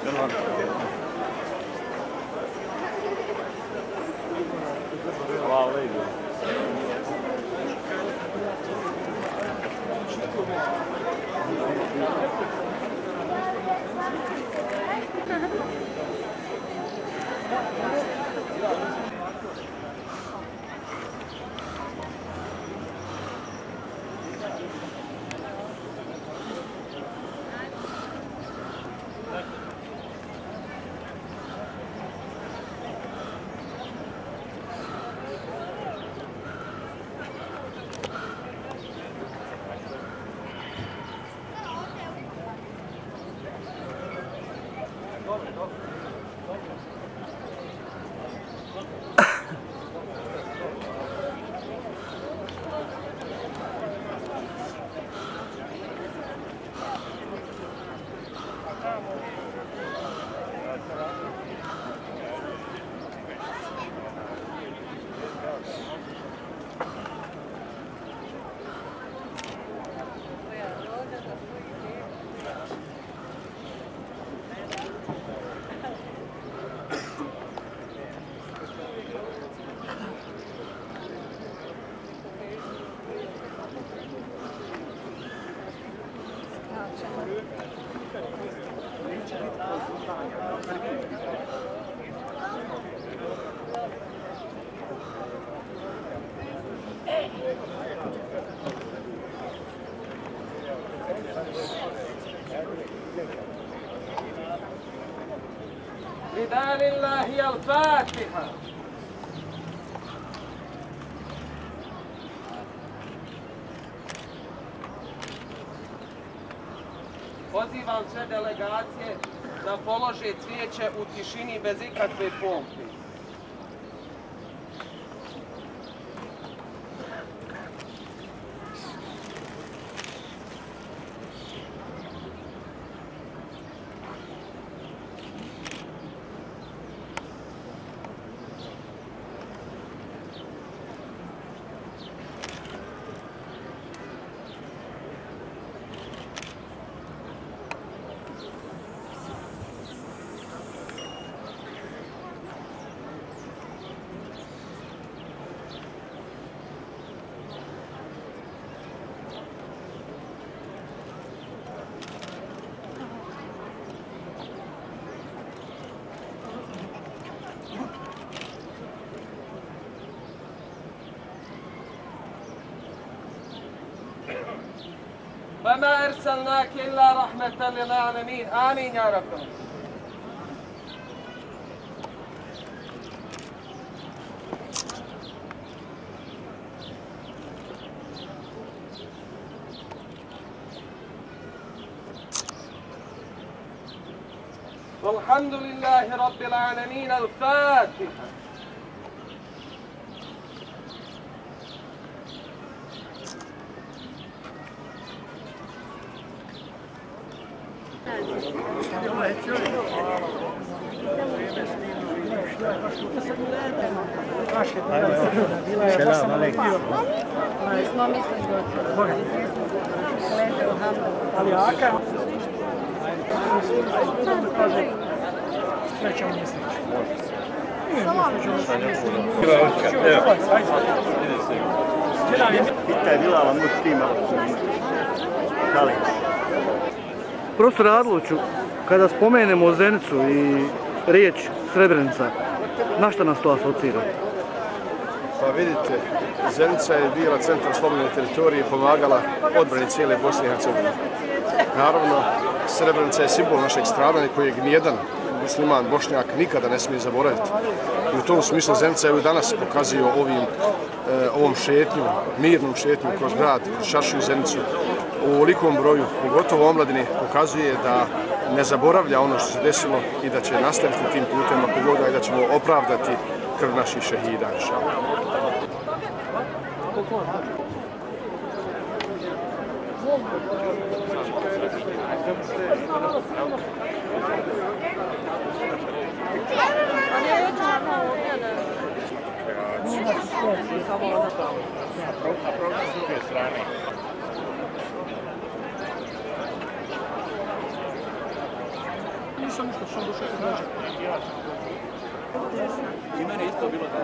Ja. بدال الله الفاتحة Pozivam sve delegacije da polože cvijeće u tišini bez ikakve pompe. وما أرسلناك إلا رحمة للعالمين. آمين يا رب. والحمد لله رب العالمين. الفاتحة. Selam. Nismo mislili gotovo. Lepe u hambu. Ali aka? Srećemo nesreće. Pitaj Bilala muš tima. Dali. Profesor Adloću, kada spomenemo Zenicu i riječ Srebrenica, na šta nas to asocira? Pa vidite, Zenica je bila centar slobodne teritorije i pomagala odbrani cijele Bosne i Hercegovine. Naravno, Srebrenica je simbol našeg stradanja kojeg nijedan musliman, bošnjak nikada ne smije zaboraviti. I u tom smislu Zenica je danas pokazio ovim, e, ovom šetnjom, mirnom šetnjom kroz grad, kroz Šašu i Zenicu, u ovolikom broju, pogotovo omladini, pokazuje da ne zaboravlja ono što se desilo i da će nastaviti tim putem ako Boga i da ćemo opravdati krv naših šehida. Inšal. Ja, ja, ja, sonuçta son boşa kullanacak. Jimenez tabii bakar.